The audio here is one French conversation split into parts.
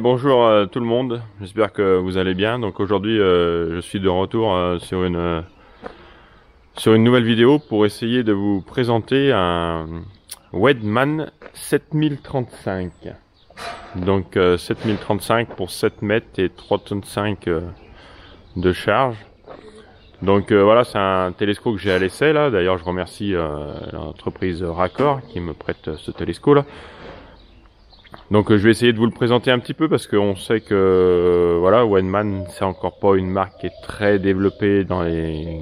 Bonjour à tout le monde, j'espère que vous allez bien. Donc aujourd'hui euh, je suis de retour euh, sur une euh, sur une nouvelle vidéo pour essayer de vous présenter un Wedman 7035. Donc 7035 pour 7 mètres et 3 tonnes 5 de charge. Donc voilà, c'est un télescope que j'ai à l'essai là. D'ailleurs, je remercie l'entreprise Raccord qui me prête ce télescope là. Donc euh, je vais essayer de vous le présenter un petit peu parce qu'on sait que euh, voilà, Wenman c'est encore pas une marque qui est très développée dans les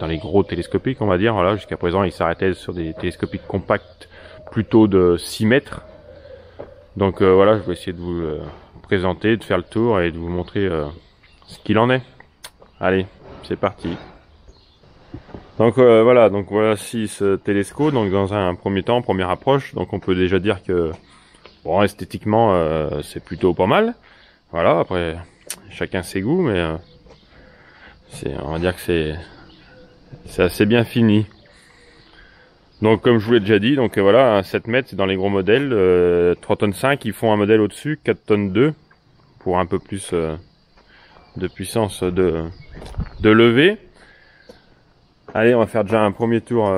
dans les gros télescopiques, on va dire. Voilà, jusqu'à présent, il s'arrêtait sur des télescopiques compacts plutôt de 6 mètres. Donc euh, voilà, je vais essayer de vous le présenter, de faire le tour et de vous montrer ce qu'il en est. Allez, c'est parti. Donc voilà, donc voici ce télescope. Donc dans un premier temps, première approche, donc on peut déjà dire que Bon, esthétiquement, euh, c'est plutôt pas mal. Voilà, après, chacun ses goûts, mais euh, c'est, on va dire que c'est, assez bien fini. Donc, comme je vous l'ai déjà dit, donc voilà, un 7 mètres, c'est dans les gros modèles. 3 euh, tonnes 5, ils font un modèle au-dessus, 4 tonnes 2, pour un peu plus de puissance de, de levée. Allez, on va faire déjà un premier tour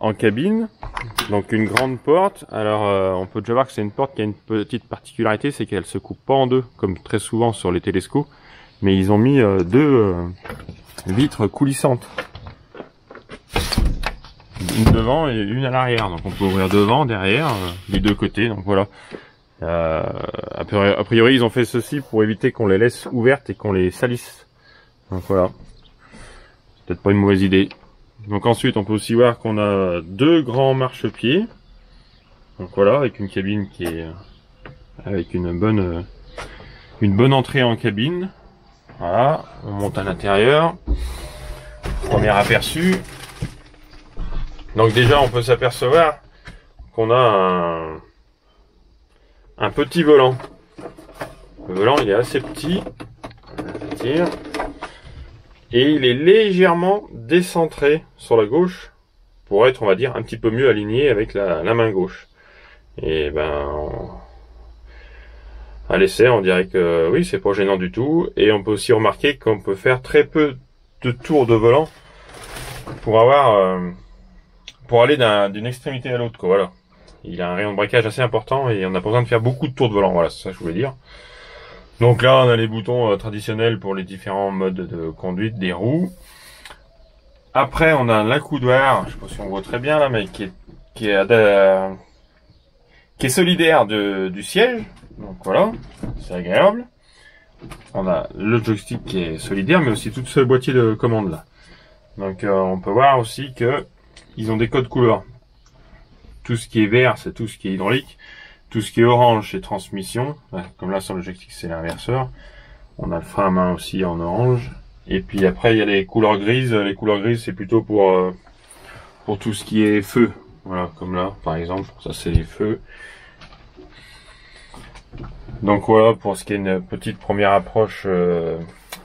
en cabine. Donc une grande porte. Alors euh, on peut déjà voir que c'est une porte qui a une petite particularité, c'est qu'elle se coupe pas en deux, comme très souvent sur les télescopes. Mais ils ont mis euh, deux euh, vitres coulissantes. Une devant et une à l'arrière. Donc on peut ouvrir devant, derrière, les deux côtés. Donc voilà. a priori ils ont fait ceci pour éviter qu'on les laisse ouvertes et qu'on les salisse. Donc voilà. Peut-être pas une mauvaise idée. Donc ensuite, on peut aussi voir qu'on a deux grands marchepieds. Donc voilà, avec une cabine qui est avec une bonne une bonne entrée en cabine. Voilà, on monte à l'intérieur. Premier aperçu. Donc déjà, on peut s'apercevoir qu'on a un, petit volant. Le volant, il est assez petit. Et il est légèrement décentré sur la gauche pour être, on va dire, un petit peu mieux aligné avec la, main gauche. Et ben, à l'essai, on dirait que oui, c'est pas gênant du tout. Et on peut aussi remarquer qu'on peut faire très peu de tours de volant pour avoir, euh, pour aller d'une extrémité à l'autre. Voilà. Il a un rayon de braquage assez important et on a besoin de faire beaucoup de tours de volant. Voilà, c'est ça que je voulais dire. Donc là, on a les boutons euh, traditionnels pour les différents modes de conduite des roues. Après, on a l'accoudoir, je sais pas si on voit très bien là, mais qui est, qui est, euh, qui est solidaire du siège. Donc voilà, c'est agréable. On a le joystick qui est solidaire, mais aussi tout ce boîtier de commande là. Donc euh, on peut voir aussi que ils ont des codes couleurs. Tout ce qui est vert, c'est tout ce qui est hydraulique. Tout ce qui est orange, c'est transmission. Comme là sur joystick, c'est l'inverseur. On a le frein à main aussi en orange. Et puis après, il y a les couleurs grises. Les couleurs grises, c'est plutôt pour euh, pour tout ce qui est feu. Voilà, comme là, par exemple. Ça, c'est les feux. Donc voilà, pour ce qui est une petite première approche euh,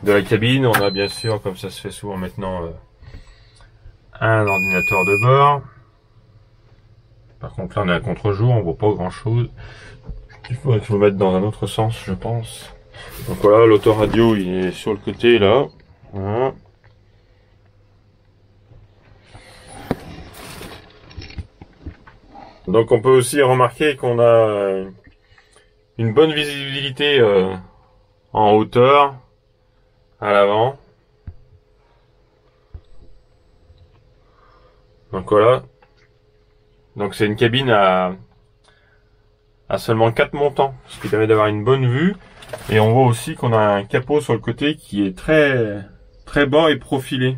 de la cabine, on a bien sûr, comme ça se fait souvent maintenant, euh, un ordinateur de bord. Par contre, là, on est à contre-jour, on voit pas grand-chose. Il faudrait que je me mette dans un autre sens, je pense. Donc voilà, l'autoradio, il est sur le côté, là. Donc on peut aussi remarquer qu'on a une bonne visibilité euh, en hauteur à l'avant. Donc voilà, donc c'est une cabine à, à seulement 4 montants, ce qui permet d'avoir une bonne vue. Et on voit aussi qu'on a un capot sur le côté qui est très très bas et profilé.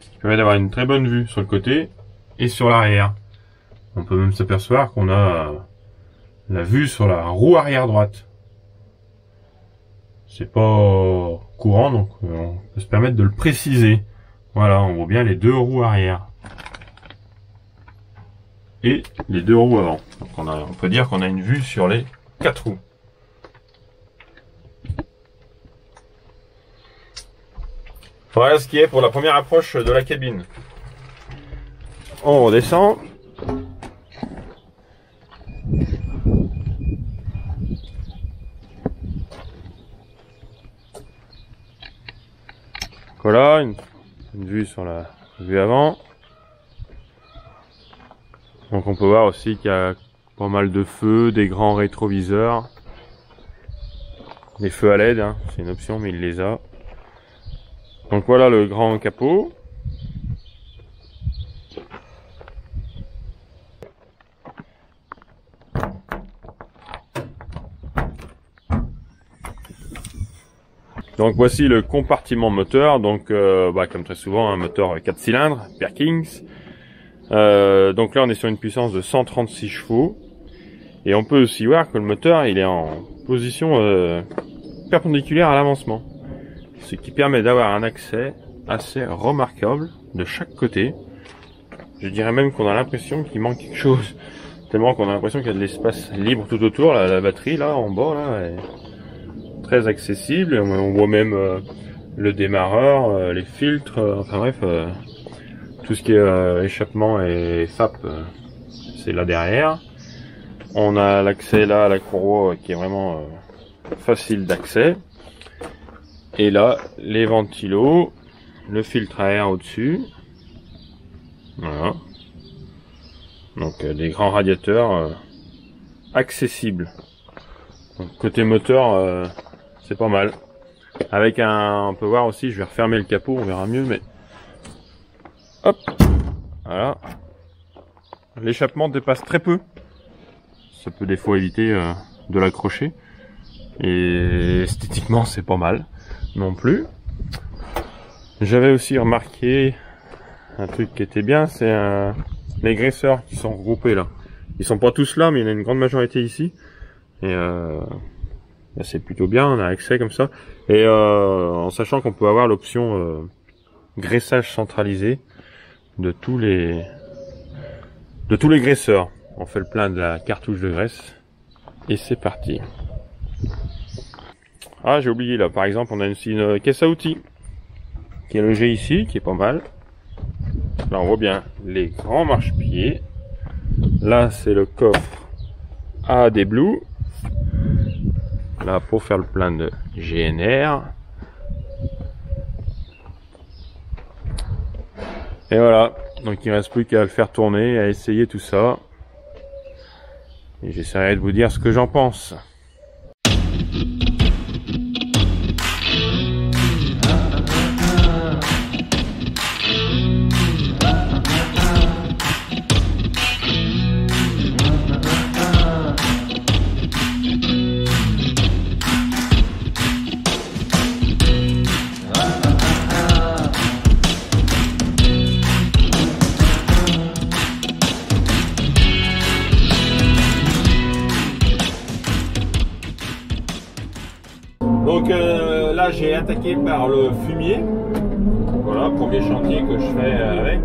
Ce qui permet d'avoir une très bonne vue sur le côté et sur l'arrière. On peut même s'apercevoir qu'on a la vue sur la roue arrière droite. C'est pas courant, donc euh, on peut se permettre de le préciser. Voilà, on voit bien les deux roues arrière et les deux roues avant. On, peut dire qu'on a une vue sur les quatre roues. Voilà ce qui est pour la première approche de la cabine. On redescend. Voilà, une vue sur la vue avant. Donc on peut voir aussi qu'il y a pas mal de feux, des grands rétroviseurs. Des feux à LED, hein. c'est une option mais il les a. Donc voilà le grand capot. Donc voici le compartiment moteur, donc euh, bah, comme très souvent un moteur 4 cylindres, Perkins. Euh, donc là on est sur une puissance de 136 chevaux. Et on peut aussi voir que le moteur il est en position euh, perpendiculaire à l'avancement. Ce qui permet d'avoir un accès assez remarquable de chaque côté. Je dirais même qu'on a l'impression qu'il manque quelque chose. Tellement qu'on a l'impression qu'il y a de l'espace libre tout autour. La, batterie là en bas là est très accessible. On voit même euh, le démarreur, euh, les filtres, enfin bref, tout ce qui est échappement et FAP, c'est là derrière. On a l'accès là à la courroie qui est vraiment facile d'accès. Et là, les ventilos, le filtre à air au-dessus. Voilà. Donc des grands radiateurs accessibles. côté moteur, c'est pas mal. Avec un, on peut voir aussi, je vais refermer le capot, on verra mieux, mais hop, voilà. L'échappement dépasse très peu. Ça peut des fois éviter euh, de l'accrocher. Et esthétiquement, c'est pas mal non plus. J'avais aussi remarqué un truc qui était bien, c'est les graisseurs qui sont regroupés là. Ils sont pas tous là, mais il y en a une grande majorité ici. Et euh, c'est plutôt bien, on a accès comme ça. Et euh, en sachant qu'on peut avoir l'option graissage centralisé de tous les de tous les graisseurs. On fait le plein de la cartouche de graisse et c'est parti. Ah j'ai oublié là, par exemple on a aussi une caisse à outils qui est logée ici, qui est pas mal. Là on voit bien les grands marchepieds. Là c'est le coffre à des Blue là pour faire le plein de GNR. Et voilà, donc il ne reste plus qu'à le faire tourner, à essayer tout ça. Et j'essaierai de vous dire ce que j'en pense. Donc euh, là j'ai attaqué par le fumier. Voilà, premier chantier que je fais avec.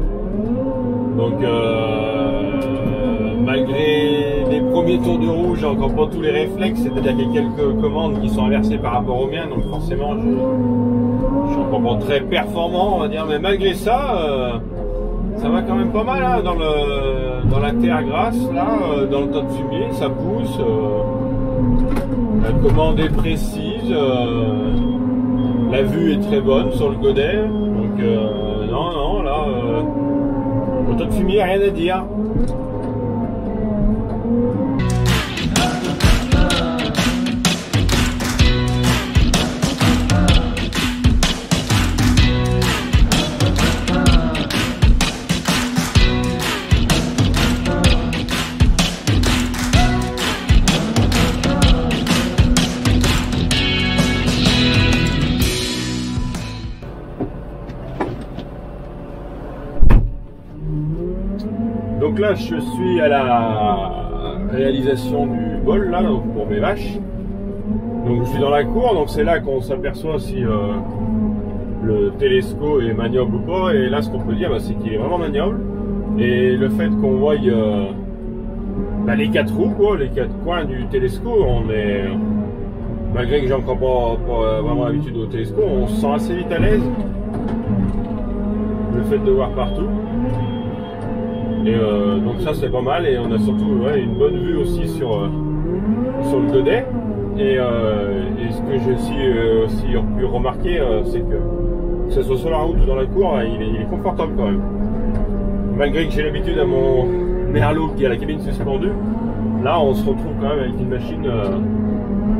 Donc euh, malgré les premiers tours de rouge, j'ai encore pas tous les réflexes, c'est-à-dire qu'il y a quelques commandes qui sont inversées par rapport aux miens, donc forcément je, suis encore pas très performant on va dire, mais malgré ça, euh, ça va quand même pas mal hein, dans, dans la terre grasse, là, dans le tas de fumier, ça pousse. La commande est précise. Euh, la vue est très bonne sur le godet. Donc euh, non, non, là, euh, autant de fumier, rien à dire. Je suis à la réalisation du bol là pour mes vaches. Donc je suis dans la cour, donc c'est là qu'on s'aperçoit si euh, le télescope est maniable ou pas. Et là, ce qu'on peut dire, bah, c'est qu'il est vraiment maniable. Et le fait qu'on voie euh, bah, les quatre roues, les quatre coins du télescope, on est malgré que j'ai encore pas, pas vraiment l'habitude au télescope, on se sent assez vite à l'aise. Le fait de voir partout. Et euh, donc ça c'est pas mal et on a surtout une bonne vue aussi sur, euh, sur le godet. Et, euh, et, ce que j'ai aussi, aussi pu remarquer, c'est que que ce soit sur la route ou dans la cour, il est, confortable quand même. Malgré que j'ai l'habitude à mon Merlot qui a la cabine suspendue, là on se retrouve quand même avec une machine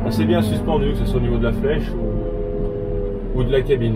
assez bien suspendue, que ce soit au niveau de la flèche ou, ou de la cabine.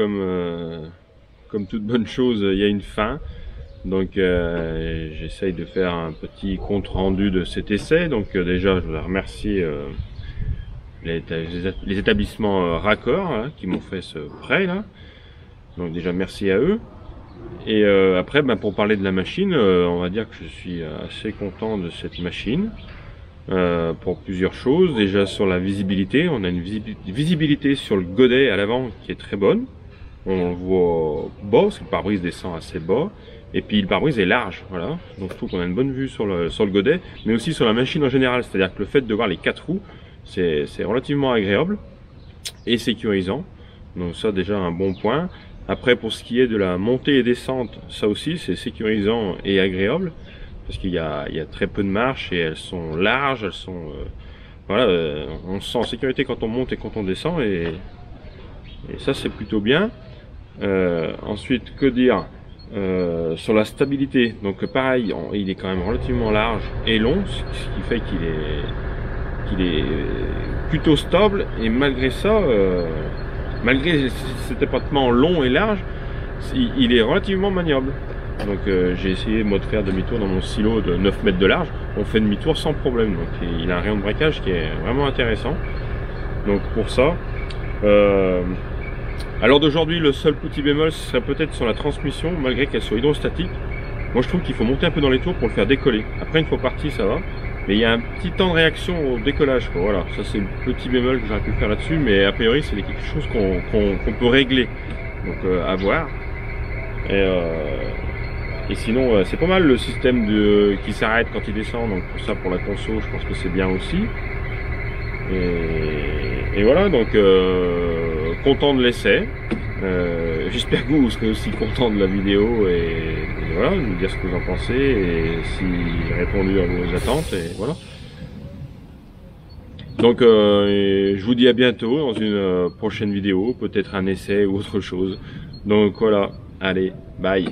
Comme, euh, comme toute bonne chose, il y a une fin. Donc euh, j'essaye de faire un petit compte rendu de cet essai. Donc euh, déjà je voudrais remercier les, établissements euh, Raccord hein, qui m'ont fait ce prêt là. Donc déjà merci à eux. Et après ben, pour parler de la machine, on va dire que je suis assez content de cette machine. Pour plusieurs choses. Déjà sur la visibilité, on a une visibilité sur le godet à l'avant qui est très bonne. On le voit bas, parce que le pare-brise descend assez bas. Et puis le pare-brise est large, voilà. Donc je trouve qu'on a une bonne vue sur le, sur godet, mais aussi sur la machine en général. C'est-à-dire que le fait de voir les quatre roues, c'est relativement agréable et sécurisant. Donc ça déjà un bon point. Après pour ce qui est de la montée et descente, ça aussi c'est sécurisant et agréable parce qu'il y, y a, très peu de marches et elles sont larges, elles sont euh, voilà, euh, on se sent en sécurité quand on monte et quand on descend et, et ça c'est plutôt bien. Euh, ensuite, que dire euh, sur la stabilité Donc pareil, il est quand même relativement large et long, ce qui fait qu'il est qu'il est plutôt stable et malgré ça, euh, malgré cet épatement long et large, il est relativement maniable. Donc euh, j'ai essayé moi de faire demi-tour dans mon silo de 9 mètres de large. On fait demi-tour sans problème. Donc il a un rayon de braquage qui est vraiment intéressant. Donc pour ça. Alors d'aujourd'hui, le seul petit bémol ce serait peut-être sur la transmission, malgré qu'elle soit hydrostatique. Moi je trouve qu'il faut monter un peu dans les tours pour le faire décoller. Après une fois parti, ça va. Mais il y a un petit temps de réaction au décollage. Quoi. Voilà, ça c'est le petit bémol que j'aurais pu faire là-dessus. Mais a priori, c'est quelque chose qu'on qu peut régler. Donc euh, à voir. Et, euh, et sinon, euh, c'est pas mal le système de qui s'arrête quand il descend. Donc pour ça, pour la conso, je pense que c'est bien aussi. Et, et voilà, donc euh, content de l'essai. Euh, J'espère que vous serez aussi content de la vidéo et, et voilà, nous dire ce que vous en pensez et si répondu à vos attentes et voilà. Donc euh, je vous dis à bientôt dans une euh, prochaine vidéo, peut-être un essai ou autre chose. Donc voilà, allez, bye